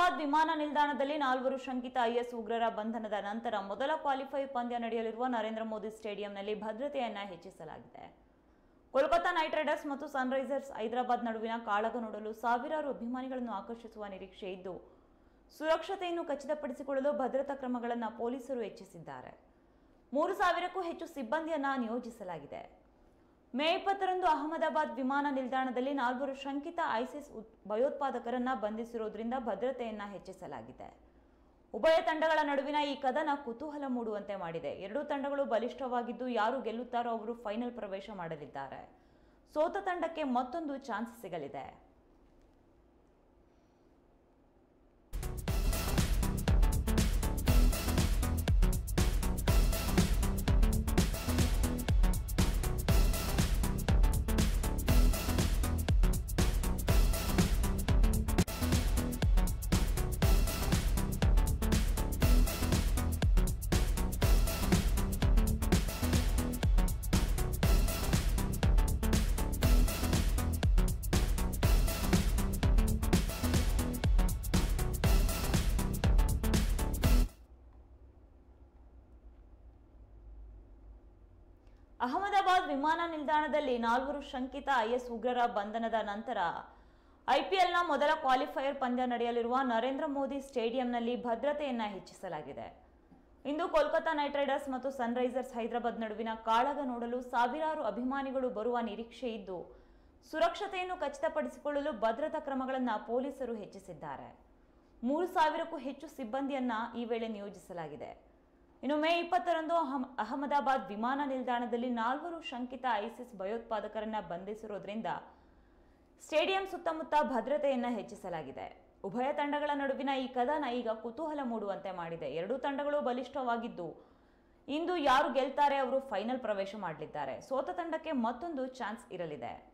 ಅಹಮದಾಬಾದ್ ವಿಮಾನ ನಿಲ್ದಾಣದಲ್ಲಿ ನಾಲ್ವರು ಶಂಕಿತ ಐಎಸ್ ಉಗ್ರರ ಬಂಧನದ ನಂತರ ಮೊದಲ ಕ್ವಾಲಿಫೈ ಪಂದ್ಯ ನಡೆಯಲಿರುವ ನರೇಂದ್ರ ಮೋದಿ ಸ್ಟೇಡಿಯಂನಲ್ಲಿ ಭದ್ರತೆಯನ್ನು ಹೆಚ್ಚಿಸಲಾಗಿದೆ. ಕೋಲ್ಕತಾ ನೈಟ್ ರೈಡರ್ಸ್ ಮತ್ತು ಸನ್ರೈಸರ್ಸ್ ಹೈದರಾಬಾದ್ ನಡುವಿನ ಕಾಳಗ ನೋಡಲು ಸಾವಿರಾರು ಅಭಿಮಾನಿಗಳನ್ನು ಆಕರ್ಷಿಸುವ ನಿರೀಕ್ಷೆ ಇದ್ದು, ಸುರಕ್ಷತೆಯನ್ನು ಖಚಿತಪಡಿಸಿಕೊಳ್ಳಲು ಭದ್ರತಾ ಕ್ರಮಗಳನ್ನು ಪೊಲೀಸರು ಹೆಚ್ಚಿಸಿದ್ದಾರೆ. ಮೂರು ಸಾವಿರಕ್ಕೂ ಹೆಚ್ಚು ಸಿಬ್ಬಂದಿಯನ್ನು ನಿಯೋಜಿಸಲಾಗಿದೆ. ಮೇ ಇಪ್ಪತ್ತರಂದು ಅಹಮದಾಬಾದ್ ವಿಮಾನ ನಿಲ್ದಾಣದಲ್ಲಿ ನಾಲ್ವರು ಶಂಕಿತ ಐಸಿಸ್ ಭಯೋತ್ಪಾದಕರನ್ನ ಬಂಧಿಸಿರುವುದರಿಂದ ಭದ್ರತೆಯನ್ನ ಹೆಚ್ಚಿಸಲಾಗಿದೆ. ಉಭಯ ತಂಡಗಳ ನಡುವಿನ ಈ ಕದನ ಕುತೂಹಲ ಮೂಡುವಂತೆ ಮಾಡಿದೆ. ಎರಡೂ ತಂಡಗಳು ಬಲಿಷ್ಠವಾಗಿದ್ದು ಯಾರು ಗೆಲ್ಲುತ್ತಾರೋ ಅವರು ಫೈನಲ್ ಪ್ರವೇಶ ಮಾಡಲಿದ್ದಾರೆ. ಸೋತ ತಂಡಕ್ಕೆ ಮತ್ತೊಂದು ಚಾನ್ಸ್ ಸಿಗಲಿದೆ. ಅಹಮದಾಬಾದ್ ವಿಮಾನ ನಿಲ್ದಾಣದಲ್ಲಿ ನಾಲ್ವರು ಶಂಕಿತ ಐಎಸ್ ಉಗ್ರರ ಬಂಧನದ ನಂತರ ಐಪಿಎಲ್ನ ಮೊದಲ ಕ್ವಾಲಿಫೈಯರ್ ಪಂದ್ಯ ನಡೆಯಲಿರುವ ನರೇಂದ್ರ ಮೋದಿ ಸ್ಟೇಡಿಯಂನಲ್ಲಿ ಭದ್ರತೆಯನ್ನು ಹೆಚ್ಚಿಸಲಾಗಿದೆ. ಇಂದು ಕೋಲ್ಕತಾ ನೈಟ್ ರೈಡರ್ಸ್ ಮತ್ತು ಸನ್ರೈಸರ್ಸ್ ಹೈದರಾಬಾದ್ ನಡುವಿನ ಕಾಳಗ ನೋಡಲು ಸಾವಿರಾರು ಅಭಿಮಾನಿಗಳು ಬರುವ ನಿರೀಕ್ಷೆ ಇದ್ದು, ಸುರಕ್ಷತೆಯನ್ನು ಖಚಿತಪಡಿಸಿಕೊಳ್ಳಲು ಭದ್ರತಾ ಕ್ರಮಗಳನ್ನು ಪೊಲೀಸರು ಹೆಚ್ಚಿಸಿದ್ದಾರೆ. ಮೂರು ಸಾವಿರಕ್ಕೂ ಹೆಚ್ಚು ಸಿಬ್ಬಂದಿಯನ್ನ ಈ ವೇಳೆ ನಿಯೋಜಿಸಲಾಗಿದೆ. ಇನ್ನು ಮೇ ಇಪ್ಪತ್ತರಂದು ಅಹಮ್- ಅಹಮದಾಬಾದ್ ವಿಮಾನ ನಿಲ್ದಾಣದಲ್ಲಿ ನಾಲ್ವರು ಶಂಕಿತ ಐಸಿಸ್ ಭಯೋತ್ಪಾದಕರನ್ನ ಬಂಧಿಸಿರೋದ್ರಿಂದ ಸ್ಟೇಡಿಯಂ ಸುತ್ತಮುತ್ತ ಭದ್ರತೆಯನ್ನ ಹೆಚ್ಚಿಸಲಾಗಿದೆ. ಉಭಯ ತಂಡಗಳ ನಡುವಿನ ಈ ಕದನ ಈಗ ಕುತೂಹಲ ಮೂಡುವಂತೆ ಮಾಡಿದೆ. ಎರಡೂ ತಂಡಗಳು ಬಲಿಷ್ಠವಾಗಿದ್ದು, ಇಂದು ಯಾರು ಗೆಲ್ತಾರೆ ಅವರು ಫೈನಲ್ ಪ್ರವೇಶ ಮಾಡಲಿದ್ದಾರೆ. ಸೋತ ತಂಡಕ್ಕೆ ಮತ್ತೊಂದು ಚಾನ್ಸ್ ಇರಲಿದೆ.